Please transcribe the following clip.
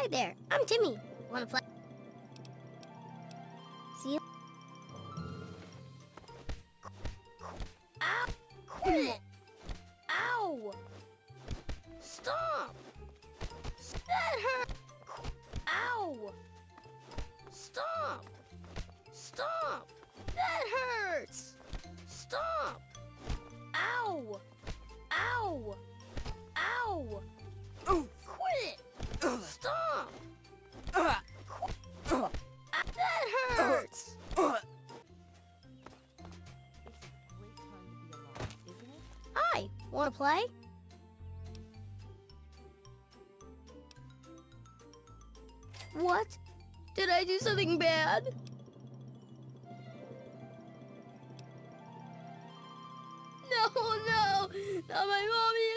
Hi there, I'm Timmy. Wanna play? See you. Ow! Quit it! Ow! Stop! That hurt! Ow! Stop! Stop! That hurts! Stop! Ow! Wanna play? What? Did I do something bad? No, no! Not my mommy